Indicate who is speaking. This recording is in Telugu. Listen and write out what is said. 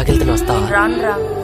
Speaker 1: సినిమాకి వెళ్తున్నా వస్తావా?
Speaker 2: రాను రా.